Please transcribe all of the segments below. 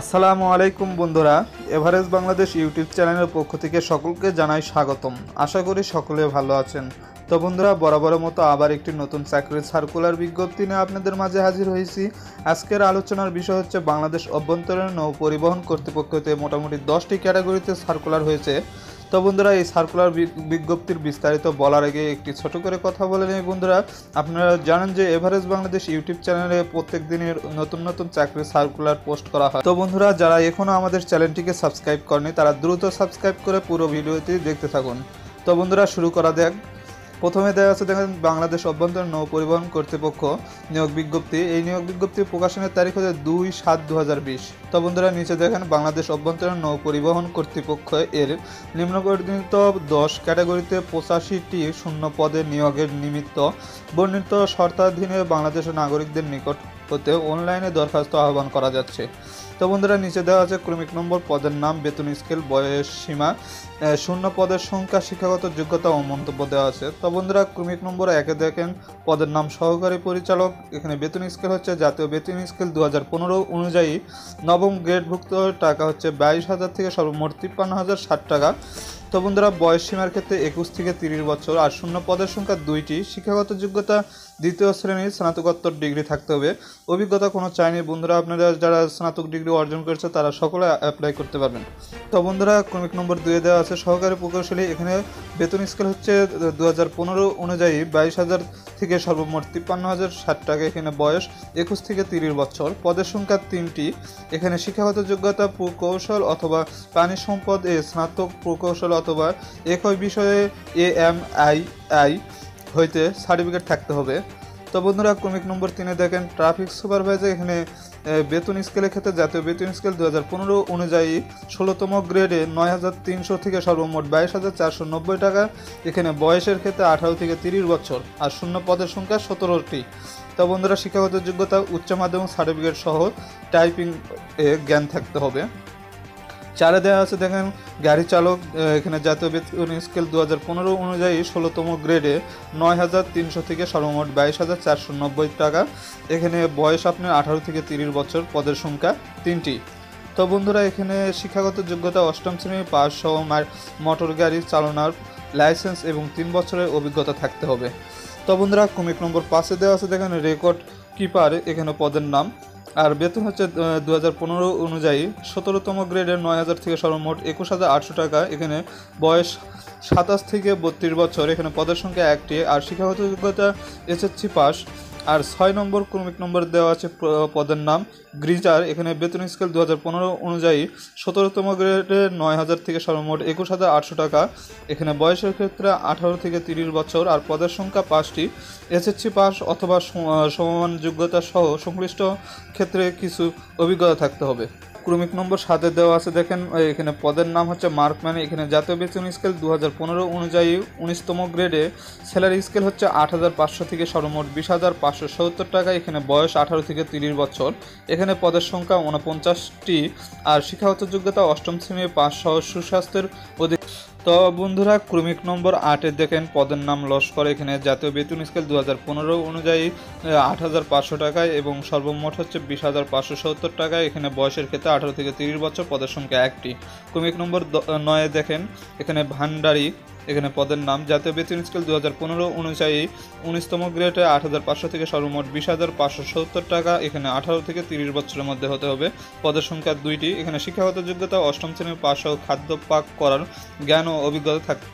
আসসালামু আলাইকুম বন্ধুরা এভারেজ বাংলাদেশ ইউটিউব চ্যানেলের পক্ষ থেকে সকলকে জানাই স্বাগতম। আশা করি সকলে ভালো আছেন। তো বন্ধুরা, বরাবরের মতো আবার একটি নতুন চাকরির সার্কুলার বিজ্ঞপ্তি নিয়ে আপনাদের মাঝে হাজির হয়েছি। আজকের আলোচনার বিষয় হচ্ছে, বাংলাদেশ অভ্যন্তরীণ নৌ পরিবহন কর্তৃপক্ষতে মোটামুটি দশটি ক্যাটাগরিতে সার্কুলার হয়েছে। তো বন্ধুরা, এই সার্কুলার বিজ্ঞপ্তির বিস্তারিত বলার আগে একটি ছোট করে কথা বলে নিই বন্ধুরা। আপনারা জানেন যে এভারেজ বাংলাদেশ ইউটিউব চ্যানেলে প্রত্যেক দিনের নতুন নতুন চাকরি সার্কুলার পোস্ট করা হয়। তো বন্ধুরা, যারা এখনও আমাদের চ্যানেলটিকে সাবস্ক্রাইব করেনি তারা দ্রুত সাবস্ক্রাইব করে পুরো ভিডিওটি দেখতে থাকুন। তো বন্ধুরা, শুরু করা যাক। প্রথমে দেওয়া আছে দেখেন, বাংলাদেশ অভ্যন্তরীণ নৌ পরিবহন কর্তৃপক্ষ নিয়োগ বিজ্ঞপ্তি। এই নিয়োগ বিজ্ঞপ্তি প্রকাশনের তারিখ হচ্ছে দুই সাত দু তো বন্ধুরা, নিচে দেখেন, বাংলাদেশ অভ্যন্তরীণ নৌ পরিবহন কর্তৃপক্ষ এর নিম্নবর্ণিত দশ ক্যাটাগরিতে পঁচাশিটি শূন্য পদে নিয়োগের নিমিত্ত বর্ণিত শর্তাধীনে বাংলাদেশের নাগরিকদের নিকট হতে অনলাইনে দরখাস্ত আহ্বান করা যাচ্ছে। তো বন্ধুরা, নিচে দেওয়া আছে ক্রমিক নম্বর, পদের নাম, বেতন স্কেল বয়স সীমা শূন্য পদের সংখ্যা, শিক্ষাগত যোগ্যতা ও মন্তব্য দেওয়া আছে। তো বন্ধুরা, ক্রমিক নম্বর একে দেখেন, পদের নাম সহকারী পরিচালক, এখানে বেতন স্কেল হচ্ছে জাতীয় বেতন স্কেল দু হাজার পনেরো অনুযায়ী। নবম গ্রেডভুক্ত টাকা হচ্ছে বাইশ হাজার থেকে সর্বমোট তিপ্পান্ন হাজার ষাট টাকা। তো বন্ধুরা, বয়স সীমার ক্ষেত্রে একুশ থেকে তিরিশ বছর আর শূন্য পদের সংখ্যা দুইটি। শিক্ষাগত যোগ্যতা দ্বিতীয় শ্রেণির স্নাতকোত্তর ডিগ্রি থাকতে হবে। অভিজ্ঞতা কোনো চাইনি। বন্ধুরা, আপনারা যারা স্নাতক ডিগ্রি অর্জন করেছে, তারা সকলে অ্যাপ্লাই করতে পারবেন। তো বন্ধুরা, ক্রমিক নম্বর দুয়ে দেওয়া আছে। সহকারী প্রকৌশলী, এখানে বেতন স্কেল হচ্ছে দু হাজার পনেরো অনুযায়ী বাইশ হাজার থেকে সর্বমোট তিপ্পান্ন হাজার ষাট টাকা এখানে বয়স একুশ থেকে তিরিশ বছর। পদের সংখ্যা তিনটি। এখানে শিক্ষাগত যোগ্যতা প্রকৌশল অথবা প্রাণী সম্পদ এ স্নাতক প্রকৌশল অথবা একই বিষয়ে এ এম আই আই হইতে সার্টিফিকেট থাকতে হবে। তো বন্ধুরা, ক্রমিক নম্বর তিনে দেখেন ট্রাফিক সুপারভাইজার এখানে বেতন স্কেলের ক্ষেত্রে জাতীয় বেতন স্কেল দু হাজার পনেরো অনুযায়ী ষোলোতম গ্রেডে নয় হাজার তিনশো থেকে সর্বমোট বাইশ হাজার চারশো নব্বই টাকা। এখানে বয়সের ক্ষেত্রে আঠারো থেকে তিরিশ বছর আর শূন্য পদের সংখ্যা সতেরোটি। তো বন্ধুরা, শিক্ষাগত যোগ্যতা, উচ্চ মাধ্যমিক সার্টিফিকেট সহ টাইপিং এ জ্ঞান থাকতে হবে। চারে দেওয়া আছে, দেখেন, গাড়ি চালক এখানে জাতীয় বেতন স্কেল দু হাজার পনেরো অনুযায়ী ষোলোতম গ্রেডে নয় হাজার তিনশো থেকে সর্বমোট বাইশ হাজার চারশো নব্বই টাকা। এখানে বয়স আপনার আঠারো থেকে তিরিশ বছর, পদের সংখ্যা তিনটি। তো বন্ধুরা, এখানে শিক্ষাগত যোগ্যতা অষ্টম শ্রেণি পাস সহ মোটর গাড়ি চালানোর লাইসেন্স এবং তিন বছরের অভিজ্ঞতা থাকতে হবে। তো বন্ধুরা কমিক নম্বর পাঁচে দেওয়া আছে, দেখেন, রেকর্ড কিপার, এখানে পদের নাম আর বেতন হচ্ছে দু হাজার পনেরো অনুযায়ী সতেরোতম গ্রেডের নয় হাজার থেকে সর্বমোট একুশ হাজার আটশো টাকা। এখানে বয়স সাতাশ থেকে বত্রিশ বছর। এখানে পদের সংখ্যা একটি। আর শিক্ষাগত যোগ্যতা এসএসসি পাস। আর ছয় নম্বর ক্রমিক নম্বর দেওয়া আছে পদের নাম। গ্রিজার, এখানে বেতন স্কেল দু হাজার পনেরো অনুযায়ী সতেরোতম গ্রেডে নয় হাজার থেকে সর্বমোট একুশ হাজার আটশো টাকা। এখানে বয়সের ক্ষেত্রে আঠারো থেকে তিরিশ বছর আর পদের সংখ্যা পাঁচটি। এসএসসি পাস অথবা সম- সমমান যোগ্যতা সহ সংশ্লিষ্ট ক্ষেত্রে কিছু অভিজ্ঞতা থাকতে হবে। ক্রমিক নম্বর সাথে দেওয়া আছে, দেখেন এখানে পদের নাম হচ্ছে মার্কম্যান এখানে জাতীয় বেতন স্কেল দু হাজার পনেরো অনুযায়ী উনিশতম গ্রেডে। স্যালারি স্কেল হচ্ছে আট হাজার পাঁচশো থেকে সর্বমোট বিশ হাজার পাঁচশো সত্তর টাকা, এখানে বয়স আঠারো থেকে তিরিশ বছর। এখানে পদের সংখ্যা উনপঞ্চাশটি আর শিক্ষাগত যোগ্যতা অষ্টম শ্রেণির পাঁচ সহ সুস্বাস্থ্যের অধিক তো বন্ধুরা, ক্রমিক নম্বর আটে দেখেন, পদের নাম লস্কর এখানে জাতীয় বেতন স্কেল দু হাজার পনেরো অনুযায়ী আট হাজার পাঁচশো টাকায় এবং সর্বমোট হচ্ছে বিশ হাজার পাঁচশো সত্তর টাকায়। এখানে বয়সের ক্ষেত্রে আঠারো থেকে তিরিশ বছর, পদের সংখ্যা একটি। ক্রমিক নম্বর নয়ে দেখেন, এখানে ভান্ডারি এখানে পদের নাম জাতীয় বেতন স্কেল দু হাজার পনেরো, অনুযায়ী উনিশতম গ্রেডে আট হাজার পাঁচশো থেকে সর্বমোট বিশ হাজার পাঁচশো সত্তর টাকা, এখানে আঠারো থেকে তিরিশ বছরের মধ্যে হতে হবে। পদের সংখ্যা দুইটি, এখানে শিক্ষাগত যোগ্যতা, অষ্টম শ্রেণির পাশ ও খাদ্য পাক করার জ্ঞান ও অভিজ্ঞতা থাকবে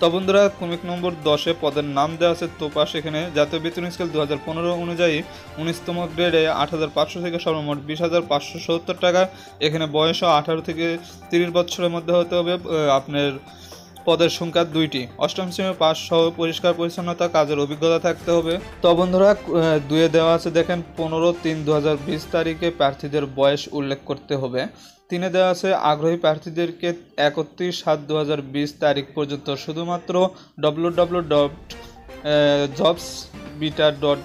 তো বন্ধুরা নম্বর দশে পদের নাম দেওয়া আছে তোপাস এখানে জাতীয় বেতন স্কেল দু হাজার পনেরো, অনুযায়ী উনিশতম গ্রেডে আট হাজার পাঁচশো থেকে সর্বমোট বিশ হাজার পাঁচশো সত্তর টাকা, এখানে বয়সও আঠারো থেকে তিরিশ বছরের মধ্যে হতে হবে। আপনার পদের সংখ্যা দুইটি। অষ্টম শ্রেণির পাস সহ পরিষ্কার পরিচ্ছন্নতা কাজের অভিজ্ঞতা থাকতে হবে। তো বন্ধুরা দুয়ে দেওয়া আছে দেখেন পনেরো তিন দু তারিখে প্রার্থীদের বয়স উল্লেখ করতে হবে। তিনে দেওয়া আছে আগ্রহী প্রার্থীদেরকে একত্রিশ সাত দু তারিখ পর্যন্ত শুধুমাত্র W W dot jobs beta dot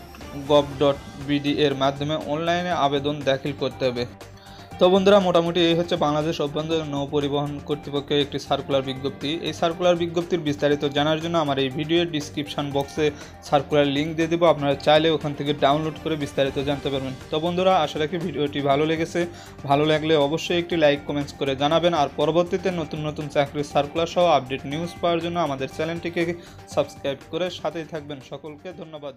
gov dot BD এর মাধ্যমে অনলাইনে আবেদন দাখিল করতে হবে। তো বন্ধুরা, মোটামুটি এই হচ্ছে বাংলাদেশ অভ্যন্তর নৌ পরিবহন কর্তৃপক্ষের একটি সার্কুলার বিজ্ঞপ্তি। এই সার্কুলার বিজ্ঞপ্তির বিস্তারিত জানার জন্য আমার এই ভিডিওর ডিসক্রিপশন বক্সে সার্কুলার লিঙ্ক দিয়ে দেবো। আপনারা চাইলে ওখান থেকে ডাউনলোড করে বিস্তারিত জানতে পারবেন। তো বন্ধুরা, আশা রাখি ভিডিওটি ভালো লেগেছে। ভালো লাগলে অবশ্যই একটি লাইক কমেন্টস করে জানাবেন। আর পরবর্তীতে নতুন নতুন চাকরির সার্কুলার সহ আপডেট নিউজ পাওয়ার জন্য আমাদের চ্যানেলটিকে সাবস্ক্রাইব করে সাথেই থাকবেন। সকলকে ধন্যবাদ।